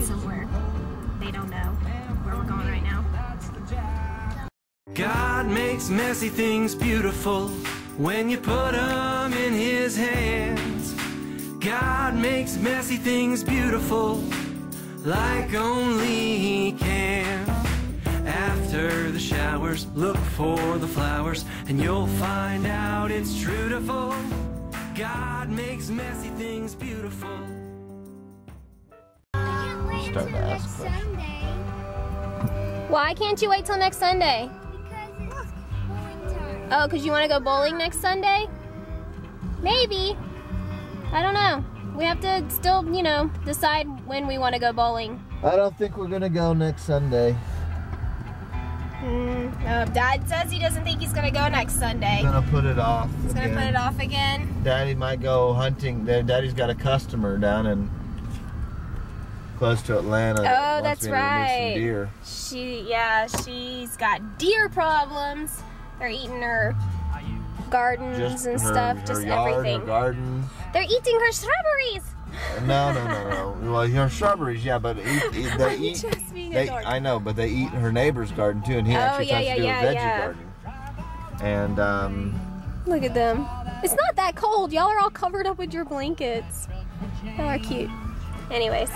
somewhere. They don't know where we're going right now. God makes messy things beautiful when you put them in His hands. God makes messy things beautiful like only He can. After the showers, look for the flowers, and you'll find out it's trutiful. God makes messy things beautiful. Start to ask questions. Why can't you wait till next Sunday? Oh, because you want to go bowling next Sunday? Maybe. I don't know. We have to still, you know, decide when we want to go bowling. I don't think we're gonna go next Sunday. Hmm. No, Dad says he doesn't think he's gonna go next Sunday. He's Gonna put it off. He's gonna put it off again. Daddy might go hunting. Daddy's got a customer down in close to Atlanta. Oh, wants that's me to remove some right. Deer. She, yeah, she's got deer problems. They're eating her gardens Just and her, stuff, her just yard, everything. Her garden. They're eating her strawberries. No, no, no, no. Well, your stropberries, yeah, but eat, eat, they eat. just being They. I know, but they eat her neighbor's garden too, and he Oh, actually yeah, tries yeah, to do yeah, a veggie yeah. garden. And um, Look at them. It's not that cold. Y'all are all covered up with your blankets. Y'all are cute. Anyways,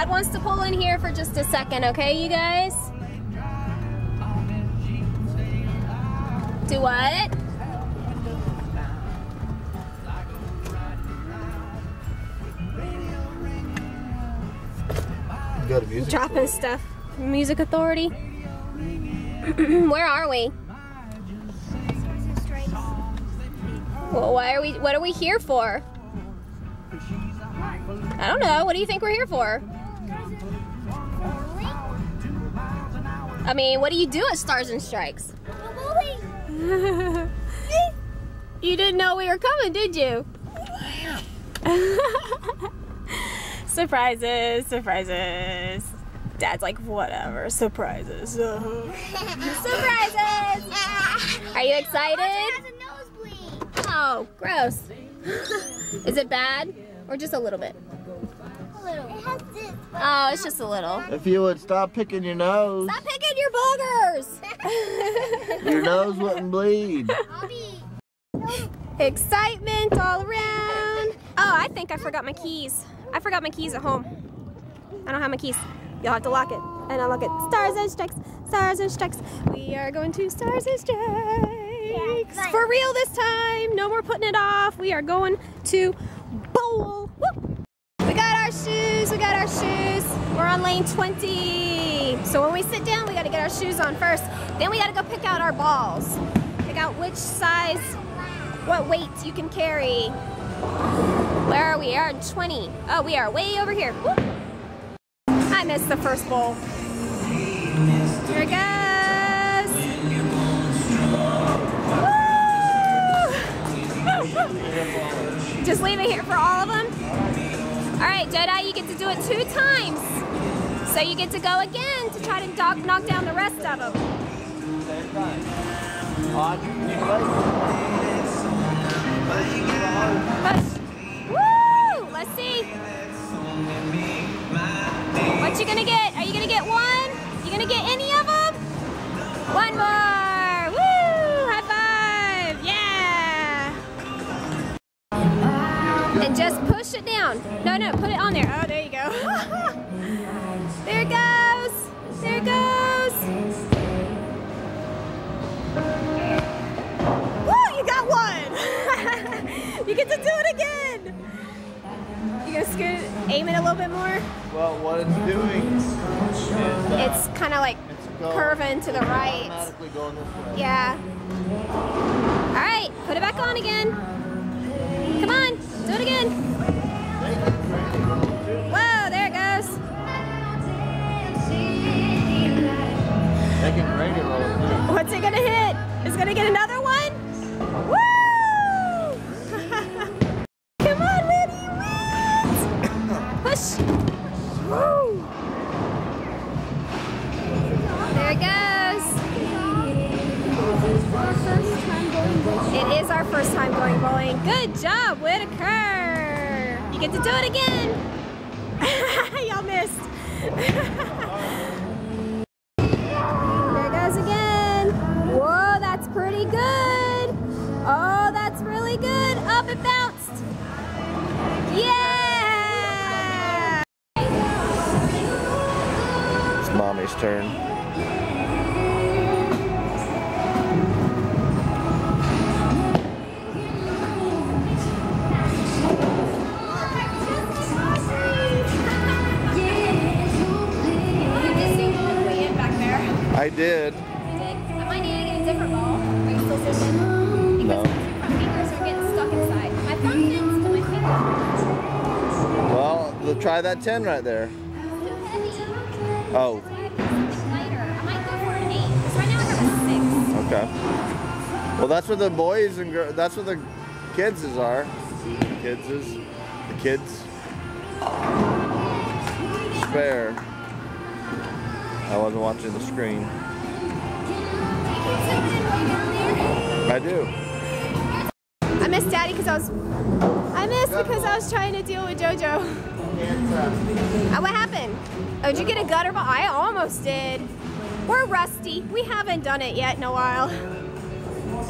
Dad wants to pull in here for just a second, okay, you guys? Do what? go to music. Dropping stuff. Music Authority. Where are we? Well, why are we? What are we here for? I don't know. What do you think we're here for? I mean, what do you do at Stars and Strikes? you didn't know we were coming, did you? surprises, surprises. Dad's like, whatever, surprises. Uh-huh. surprises! Are you excited? Oh, gross. Is it bad? Or just a little bit? Oh, it's just a little. If you would stop picking your nose, Stop picking your boogers! your nose wouldn't bleed. Excitement all around. Oh, I think I forgot my keys. I forgot my keys at home. I don't have my keys. You'll have to lock it and unlock it. Stars and strikes, stars and strikes. We are going to stars and strikes. For real this time. No more putting it off. We are going to bowl. Woo! We got our shoes. We're on lane 20. So when we sit down, we got to get our shoes on first. Then we got to go pick out our balls. Pick out which size what weight you can carry. Where are we? We are in 20. Oh, we are way over here. Woo. I missed the first bowl. Here it goes. Just leave it here for all of them. All right, Jedi, you get to do it two times. So you get to go again to try to knock, knock down the rest of them. Woo! Let's see. What you gonna get? Are you gonna get one? You gonna get any of them? One more. It down. No, no, put it on there. Oh, there you go. there it goes. There it goes. Woo! You got one. you get to do it again. You gonna scoot, aim it a little bit more. Well, what it's doing is uh, It's kind of like going- curving to the right. automatically going this way. Yeah. All right, put it back on again. Come on, do it again. Whoa, there it goes. They can roll. What's it gonna hit? Is it gonna get another one? Woo! Come on, Winnie, wins! Push. Woo! There it goes. It is our first time going bowling. Good job, Whitaker. You get to do it again. Y'all missed. there it goes again. Whoa, that's pretty good. Oh, that's really good. Up it bounced. Yeah! It's mommy's turn. That 10 right there. Oh, okay. Well, that's what the boys and girls, that's what the kids is are. The Kids is, the kids. Spare. I wasn't watching the screen. I do. I missed Daddy because I was. I missed because I was trying to deal with JoJo. Uh, what happened? Oh, did you get a gutter ball? I almost did. We're rusty. We haven't done it yet in a while.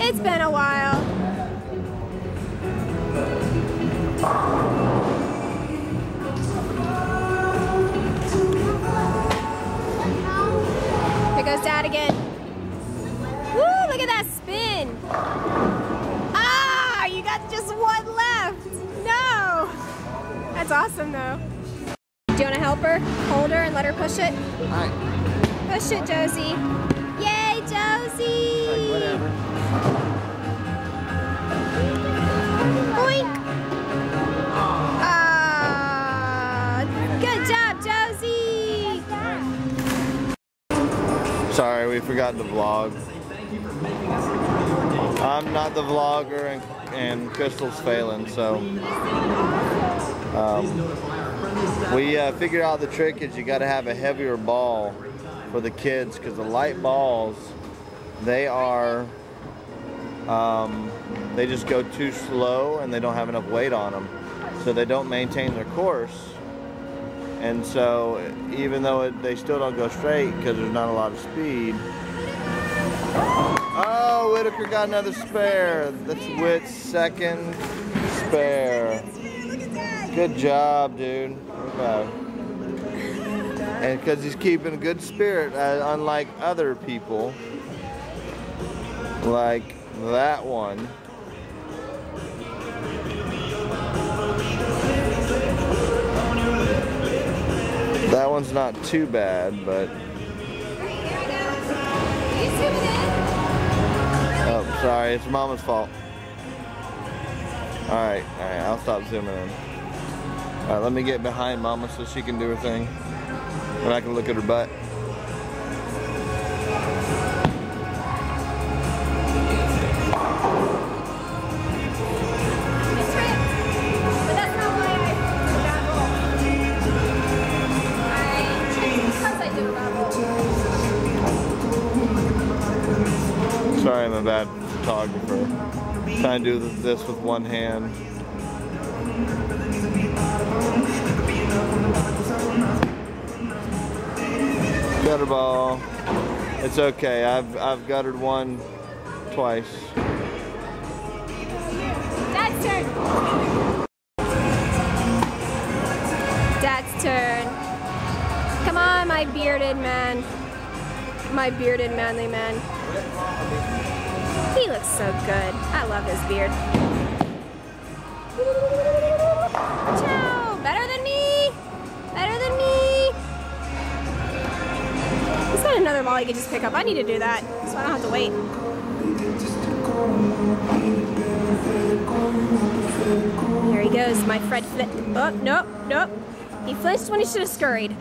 It's been a while. Here goes Dad again. Woo, look at that spin. Ah, you got just one left. No. That's awesome though. Do you want to help her? Hold her and let her push it? Alright. Push it, Josie. Yay, Josie! Whatever. Boink! Ah, good job, Josie! Sorry, we forgot the vlog. I'm not the vlogger and, and Crystal's failing, so. Um, we uh, figured out the trick is you got to have a heavier ball for the kids because the light balls, they are, um, they just go too slow and they don't have enough weight on them. So they don't maintain their course. And so, even though it, they still don't go straight because there's not a lot of speed. Oh, Whitaker got another spare. That's Whit's second spare. Good job, dude. And because he's keeping a good spirit, uh, unlike other people, like that one. That one's not too bad, but oh, sorry, it's Mama's fault. All right, all right, I'll stop zooming in. All right, let me get behind Mama so she can do her thing, and I can look at her butt. Sorry, I'm a bad photographer. Trying to do this with one hand. Gutter ball. It's okay. I've I've guttered one twice. Dad's turn. Dad's turn. Come on, my bearded man. My bearded manly man. He looks so good. I love his beard. Ciao. Got another ball he could just pick up. I need to do that, so I don't have to wait. Here he goes. My Fred flipped. Oh, nope, nope. He flinched when he should have scurried.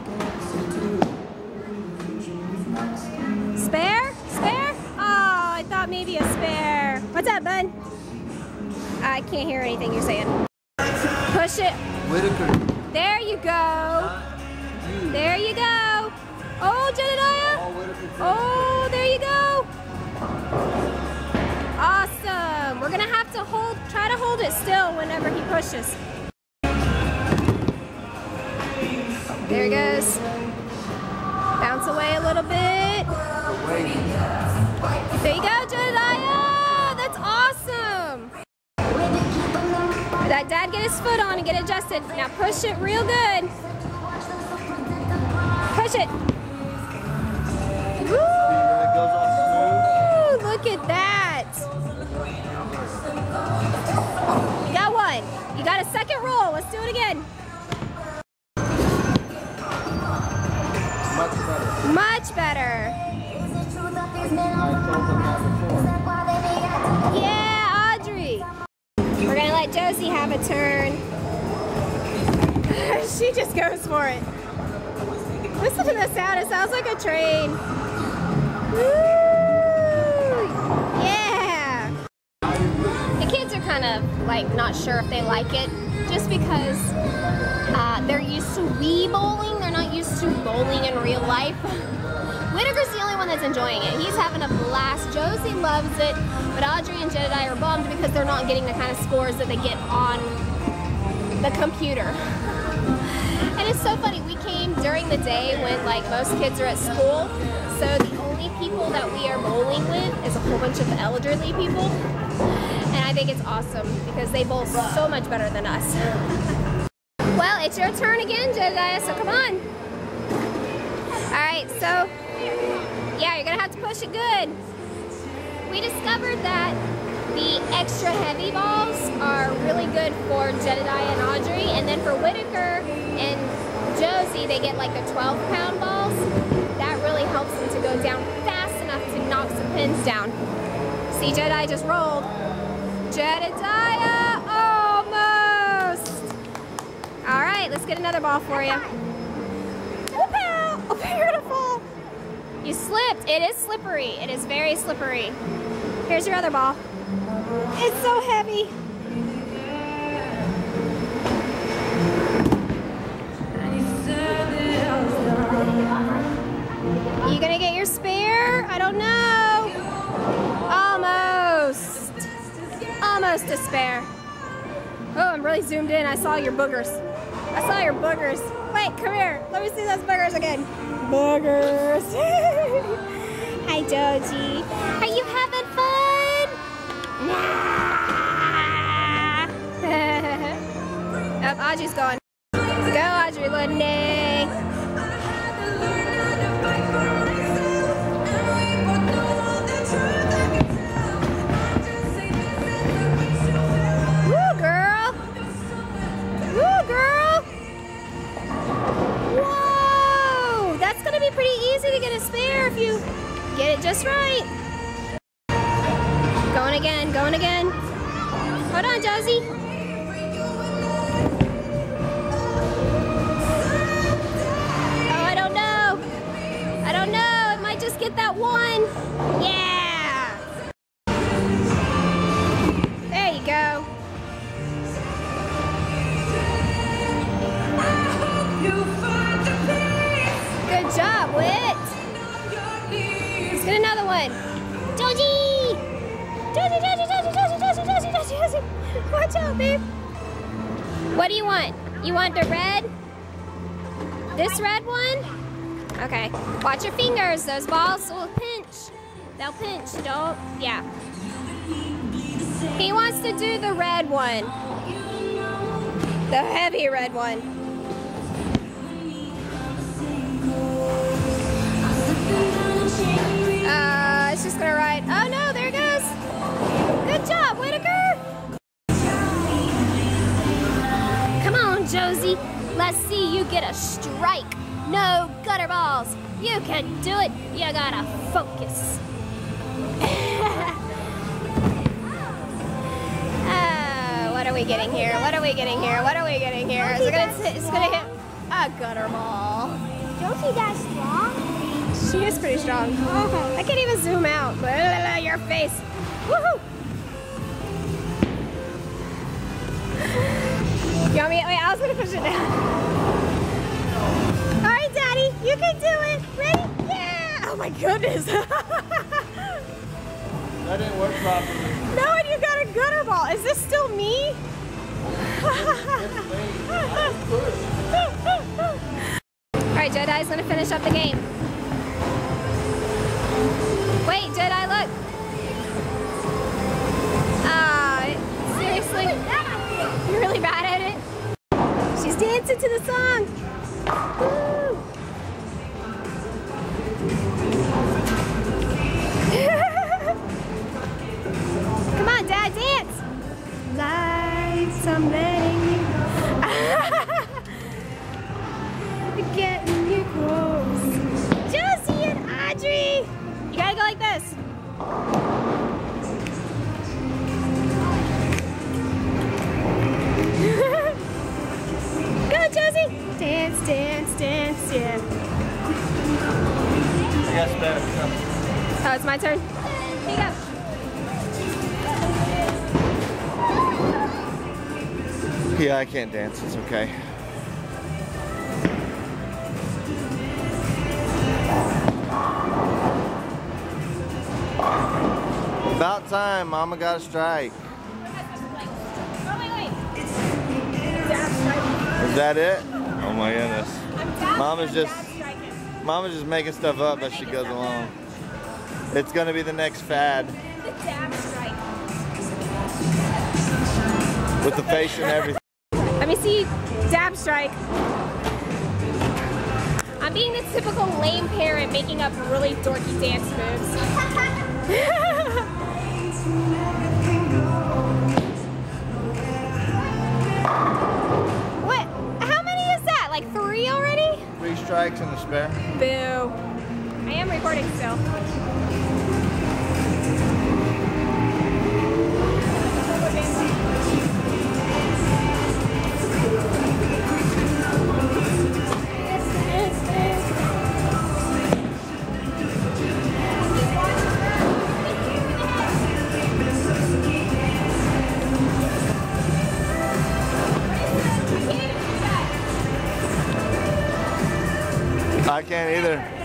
Spare? Spare? Oh, I thought maybe a spare. What's up, bud? I can't hear anything you're saying. Push it. Whitaker. There you go. There you go. Oh, Jedediah. Oh, there you go. Awesome. We're gonna have to hold, try to hold it still whenever he pushes. There he goes. Bounce away a little bit. There you go, Jedediah. That's awesome. That dad get his foot on and get adjusted. Now push it real good. Push it. Look at that. You got one. You got a second roll. Let's do it again. Much better. Much better. Yeah, Audrey. We're gonna let Josie have a turn. she just goes for it. Listen to the sound. It sounds like a train. Yeah. The kids are kind of like not sure if they like it, just because uh, they're used to Wii bowling. They're not used to bowling in real life. Whitaker's the only one that's enjoying it. He's having a blast. Josie loves it, but Audrey and Jedediah are bummed because they're not getting the kind of scores that they get on the computer. And it's so funny, we came during the day when like most kids are at school, so only people that we are bowling with is a whole bunch of elderly people. And I think it's awesome because they bowl so much better than us. well, it's your turn again, Jedediah, so come on. Alright, so yeah, you're gonna have to push it good. We discovered that the extra heavy balls are really good for Jedediah and Audrey, and then for Whitaker and Josie, they get like the 12 pound balls. Go down fast enough to knock some pins down. See, Jedi just rolled. Jedediah, almost. All right, let's get another ball for you. Whoop out! Oh, beautiful. You slipped. It is slippery. It is very slippery. Here's your other ball. It's so heavy. You gonna get your spare? I don't know. Almost. Almost a spare. Oh, I'm really zoomed in. I saw your boogers. I saw your boogers. Wait, come here. Let me see those boogers again. Boogers. Hi, Doji. Are you having fun? Nah. oh, Audrey's going. Go, Audrey Lunday. Pretty easy to get a spare if you get it just right. Going again, going again. Hold on, Josie. Oh, I don't know. I don't know. It might just get that one. Yeah. One. Josie! Josie, Josie, Josie, Josie, Josie, Josie, Josie, Josie. Watch out, babe. What do you want? You want the red? This red one? Okay. Watch your fingers. Those balls will pinch. They'll pinch. Don't. Yeah. He wants to do the red one. The heavy red one. Get a strike. No gutter balls. You can do it. You gotta focus. Ah, what are we getting here? What are we getting here? What are we getting here? Is it gonna, it's gonna hit a gutter ball. That strong? She is pretty strong. I can't even zoom out. Blah, blah, blah, Your face. Woohoo! You want me? Wait, I was gonna push it down. All right, Daddy, you can do it. Ready? Yeah! Oh my goodness. That didn't work properly. no, and you got a gutter ball. Is this still me? Alright, late. I pushed. Jedi's gonna finish up the game. I can't dance. It's okay. About time, Mama got a strike. Wait, wait. Is that it? Oh my goodness. Mama's just- Mama's just making stuff up as she goes along. It's gonna be the next fad The dab strike. with the face and everything. Let me see dab strike. I'm being the typical lame parent making up really dorky dance moves. what? How many is that? Like three already? Three strikes and a spare. Boo. I am recording still. Either.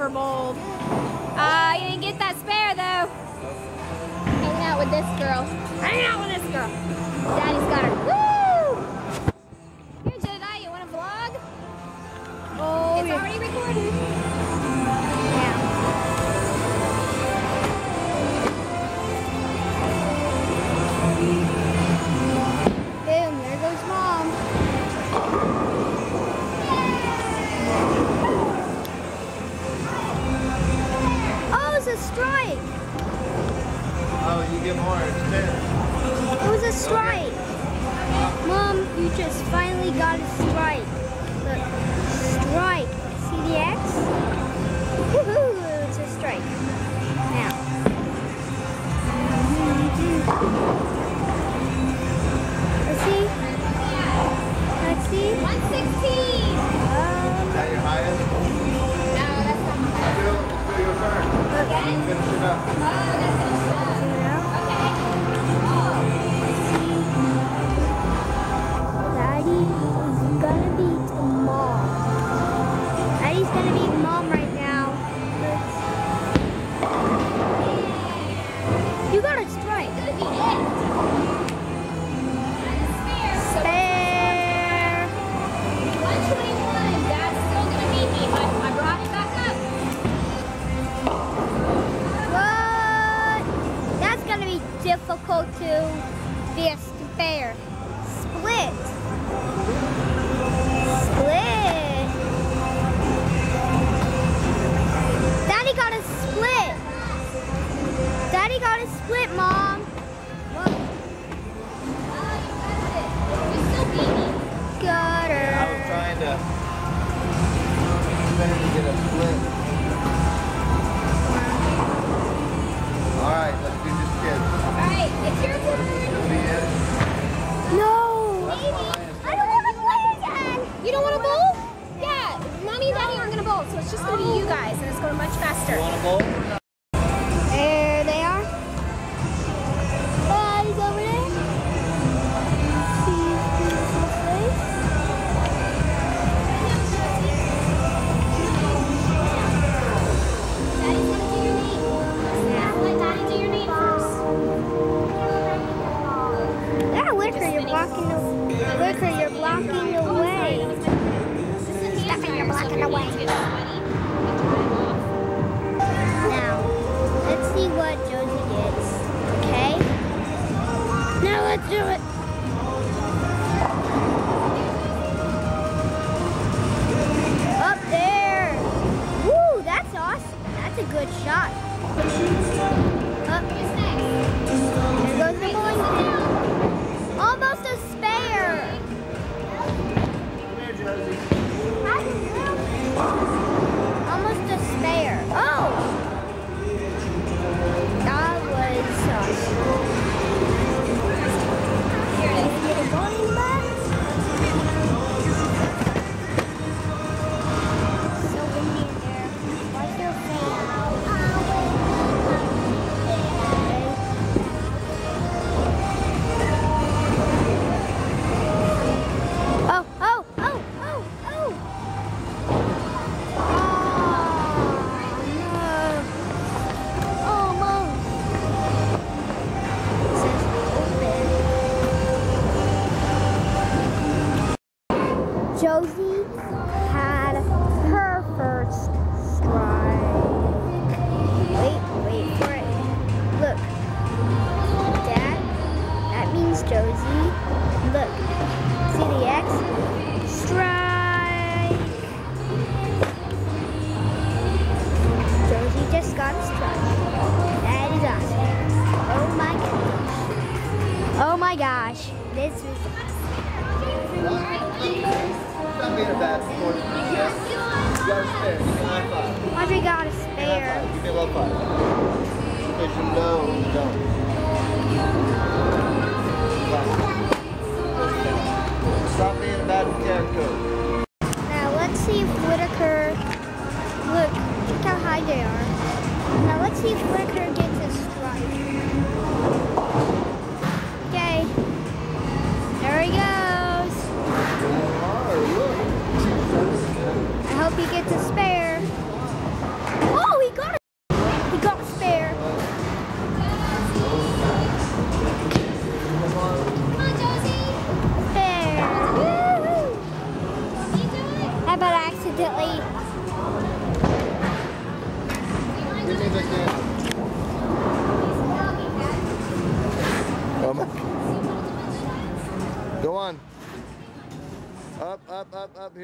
Ever bowled. Ah, you didn't get that spare though. Hanging out with this girl. Hanging out with this girl. Daddy's got her. Woo! Here, Jedediah, you want to vlog? Oh, it's already recording. Get more. Ten. It was a strike. Mom, you just finally got a strike. Look, strike. See the X? Woohoo, it's a strike. Now. Let's see. Let's see. 116. Um, Is that your highest? No, that's not my Still, it's still your turn. Again? Finish it up. Oh,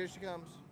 değişiklik almış.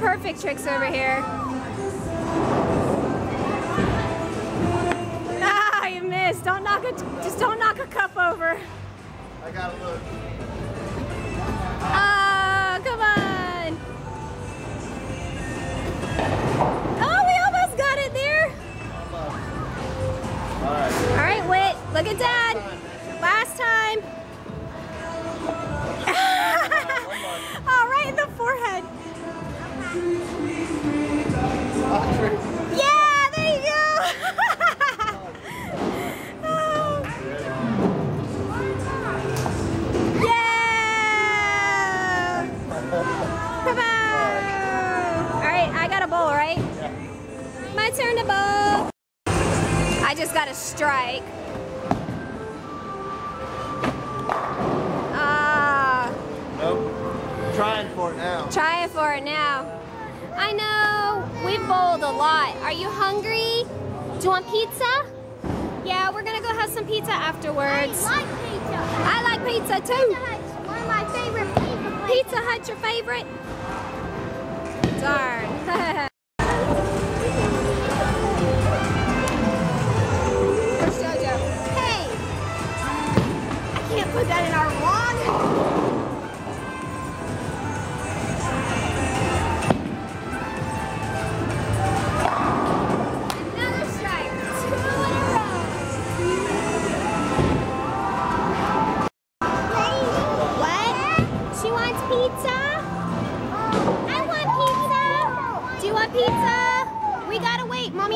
perfect tricks over here. Ah, you missed. Don't knock it. Just don't knock a cup over. I got to look. Ah, come on. Oh, we almost got it there. All right. All right, Look at Dad. Strike. Ah, Nope. Trying for it now. trying for it now. I know, we've bowled a lot. Are you hungry? Do you want pizza? Yeah, we're gonna go have some pizza afterwards. I like pizza. I like pizza too. Pizza too. Hut's one of my favorite pizza places. Pizza Hut's your favorite? Darn.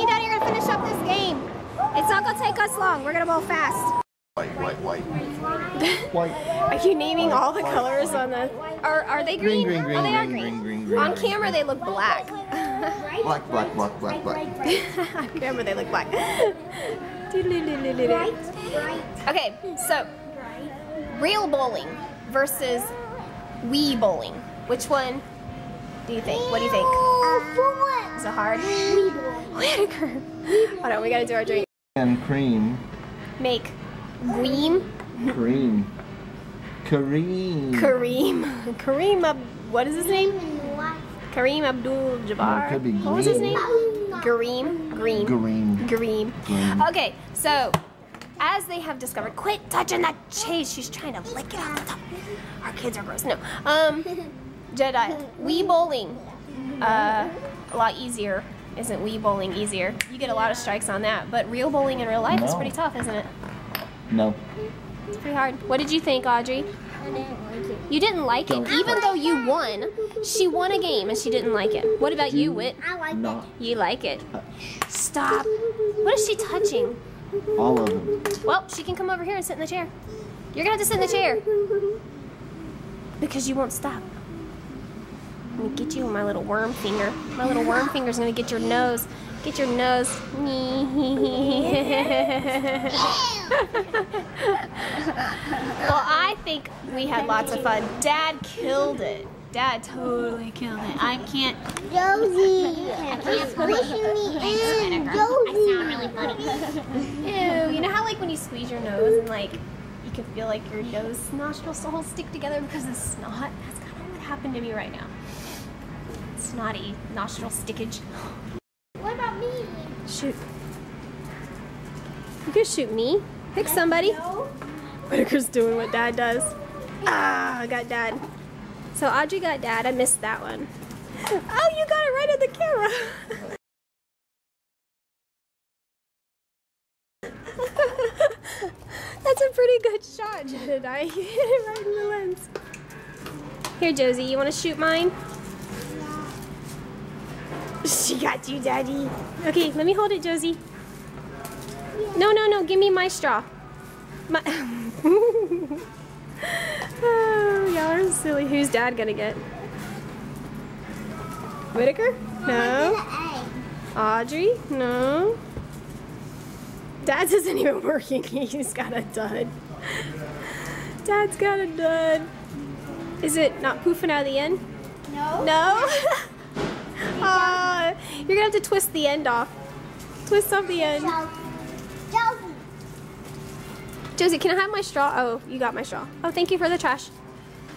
And Daddy are gonna finish up this game. It's not gonna take us long. We're gonna bowl fast. White, white, white. White. Are you naming all the colors on the? Are are they green? Green, green, green, oh, they are green, green. green, green, green. On camera, they look black. Black, black, black, black, black. on camera, they look black. okay, so real bowling versus Wii bowling. Which one do you think? What do you think? Is it hard? Whitaker. Hold on, we gotta do our drink. And cream. Make Weem Cream. Kareem. Kareem. Kareem Ab- what is his name? Kareem Abdul Jabbar. No, it could be what was his name? Kareem. Green. Green. Green. Green. Okay, so as they have discovered, quit touching that cheese. She's trying to lick it off the top. Our kids are gross. No. Um, Jedi, Wii bowling, uh, a lot easier. Isn't Wii bowling easier? You get a lot of strikes on that, but real bowling in real life is pretty tough, isn't it? No. It's pretty hard. What did you think, Audrey? You didn't like it, You didn't like Don't. It, even though you won. She won a game and she didn't like it. What about you, Whit? I like Not You like it. touch. Stop. What is she touching? All of them. Well, she can come over here and sit in the chair. You're gonna have to sit in the chair. Because you won't stop. Let me get you with my little worm finger. My little worm finger's gonna get your nose. Get your nose. well, I think we had lots of fun. Dad killed it. Dad totally killed it. I can't. Josie. I can't pushing me in. Josie. I sound really funny. Ew. You know how like when you squeeze your nose and like you can feel like your nose nostrils all stick together because of snot? That's kind of what happened to me right now. Snotty nostril stickage. What about me? Shoot. You can shoot me. Pick somebody. Whitaker's doing what dad does. Ah, I got dad. So Audrey got dad. I missed that one. Oh, you got it right at the camera. That's a pretty good shot, Jedediah. You hit it right in the lens. Here, Josie, you want to shoot mine? She got you, Daddy. Okay, let me hold it, Josie. No, no, no. Give me my straw. My. oh, y'all are silly. Who's Dad gonna get? Whitaker? No. Audrey? No. Dad's isn't even working. He's got a dud. Dad's got a dud. Is it not poofing out of the end? No. No? Aw, you're gonna have to twist the end off. Twist off the end. Josie. Josie, can I have my straw? Oh, you got my straw. Oh, thank you for the trash.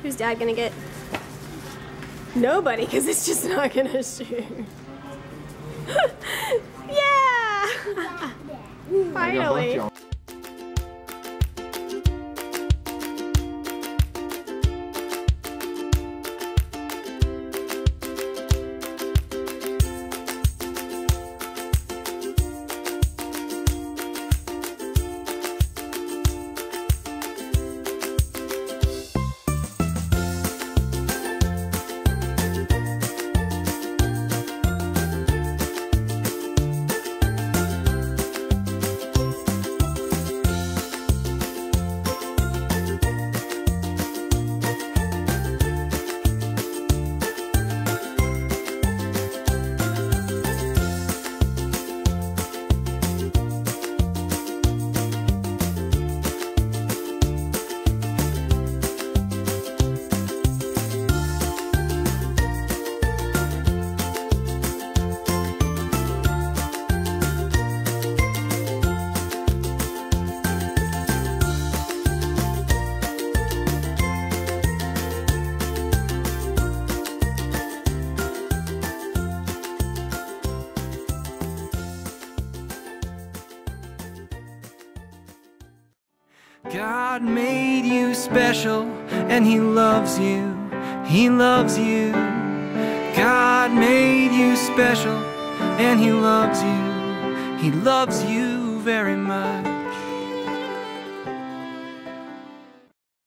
Who's dad gonna get? Nobody, because it's just not gonna shoot. yeah! I got a bunch Finally. Special and He loves you. He loves you. God made you special and He loves you. He loves you very much.